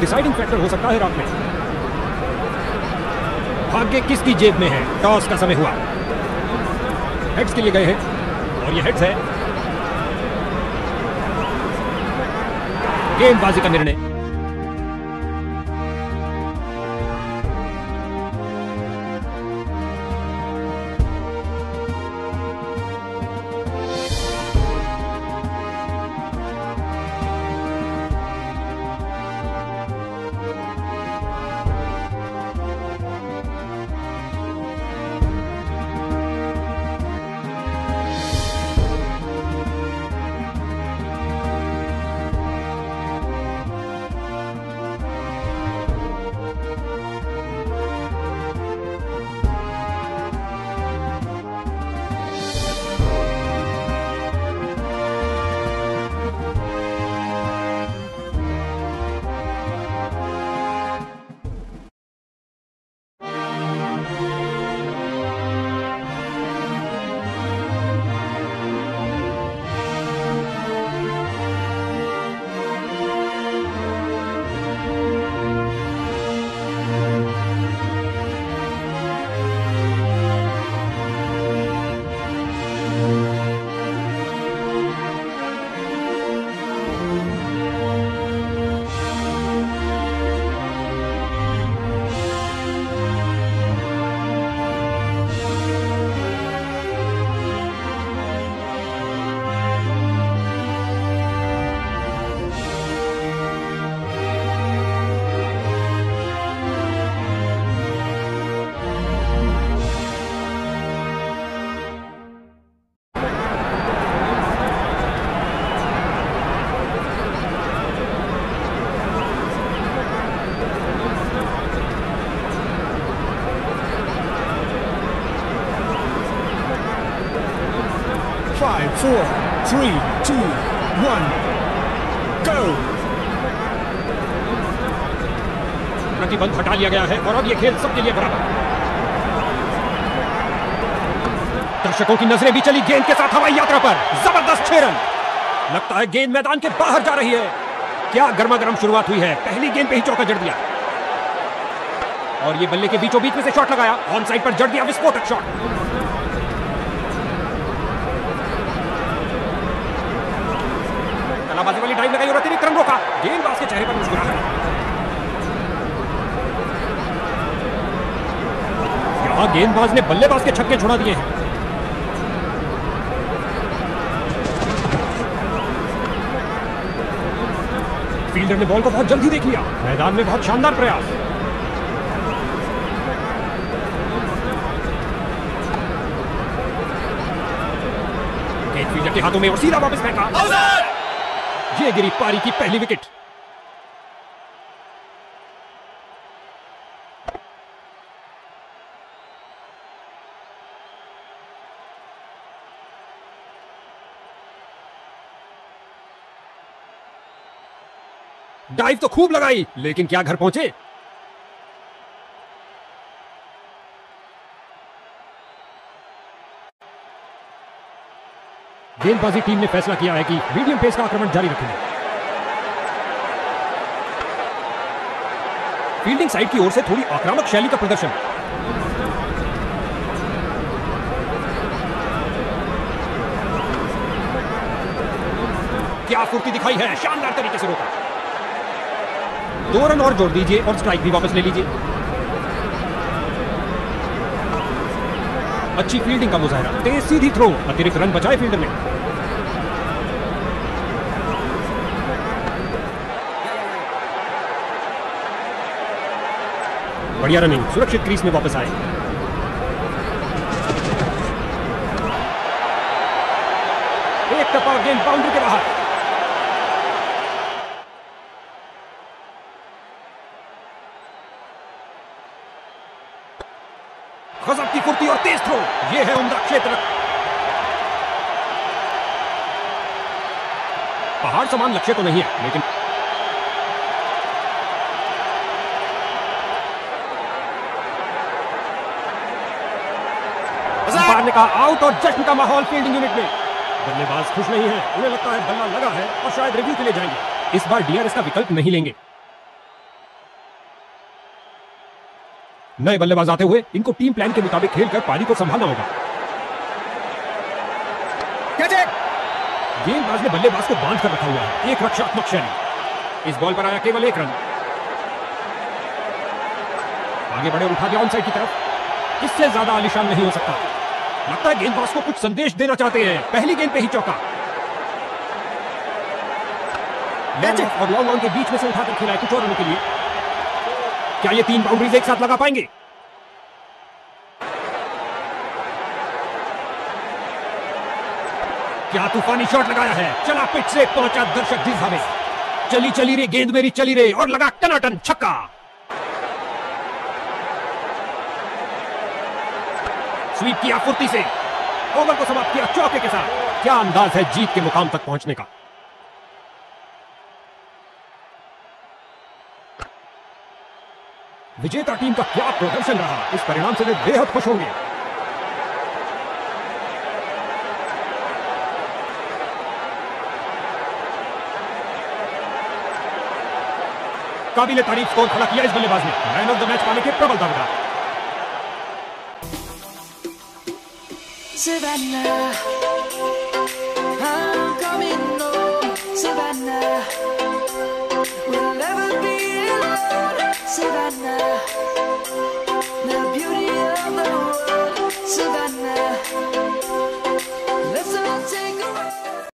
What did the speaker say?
Deciding factor हो सकता है रात में। भाग्य किसकी जेब में है? टॉस का समय हुआ। हेड्स के लिए गए हैं। और ये हेड्स है। गेंदबाजी का निर्णय। Five, four, three, two, one, go! प्रतिबंध हटा लिया गया है और अब ये खेल सबके लिए बराबर। दर्शकों की नज़रें भी चली गेंद के साथ हवाई यात्रा पर। ज़बरदस्त रन लगता है गेंद मैदान के बाहर जा रही है। क्या गर्मा गर्म शुरुआत हुई है? पहली गेंद पे ही चौका जड़ दिया। और ये बल्ले के बीचों बीच में से शॉट लगाया। ऑन साइड पर जड़ दिया विस्फोटक शॉट। वाली ड्राइव लगाई और अतिरिक्त रोका। गेंदबाज के चेहरे पर मुस्कुराहट यहाँ गेंदबाज ने बल्लेबाज के छक्के छुड़ा दिए हैं। फील्डर ने बॉल को बहुत जल्दी देख लिया। मैदान में बहुत शानदार प्रयास। फील्डर के हाथों में और सीधा वापस फेंका ये गिरी पारी की पहली विकेट। डाइव तो खूब लगाई लेकिन क्या घर पहुँचे? गेंदबाजी टीम ने फैसला किया है कि मीडियम पेस का आक्रमण जारी रखेंगे। फील्डिंग साइड की ओर से थोड़ी आक्रामक शैली का प्रदर्शन। क्या फुर्ती दिखाई है? शानदार तरीके से रोका। दो रन और जोड़ दीजिए और स्ट्राइक भी वापस ले लीजिए। अच्छी फील्डिंग का मुजाहरा। तेज सीधी थ्रो अतिरिक्त रन बचाए फील्डर ने। बढ़िया रनिंग सुरक्षित क्रीज में वापस आए। एक टपा गेंद बाउंड्री के बाहर। गजब की कुर्ती और तेज थ्रो ये है उमदा क्षेत्र पहाड़ समान लक्ष्य तो नहीं है लेकिन ने कहा आउट और जश्न का माहौल फील्डिंग यूनिट में। बल्लेबाज खुश नहीं है उन्हें लगता है बल्ला लगा है और शायद रिव्यू के लिए जाएँगे। इस बार डीआरएस का विकल्प नहीं लेंगे। नए बल्लेबाज आते हुए इनको टीम प्लान के मुताबिक खेलकर पारी को संभालना होगा। गेंदबाज ने बल्लेबाज को बाँध कर रखा हुआ है। एक रक्षात्मक शैली। इस बॉल पर आया केवल एक रन। आगे बढ़े उठा दिया ऑन साइड की तरफ़। इससे ज़्यादा आलिशान नहीं हो सकता। लगता है गेंदबाज को कुछ संदेश देना चाहते हैं। पहली गेंद पे ही चौका। और लॉन्ग ऑन के बीच में से उठाकर खेला है कुछ और रनों के लिए। क्या ये तीन बाउंड्रीज एक साथ लगा पाएँगे? क्या तूफानी शॉट लगाया है? चला पिच से पहुँचा दर्शक दिल में। चली चली रे, गेंद मेरी चली रे, और लगा टनाटन छक्का। स्वीप किया फुर्ती से। ओवर को समाप्त किया चौके के साथ। क्या अंदाज है जीत के मुकाम तक पहुँचने का? विजेता टीम का क्या प्रदर्शन रहा? इस परिणाम से वे बेहद खुश होंगे। काबिल तारीफ़ स्कोर खड़ा किया इस बल्लेबाज ने। मैन ऑफ़ द मैच पाने के प्रबल दावेदार। Savannah, I'm coming home, Savannah.